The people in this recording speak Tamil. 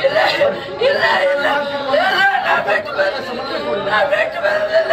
இல்ல இல்ல நான் வீட்டு மேல நான் வீட்டு மேல இல்ல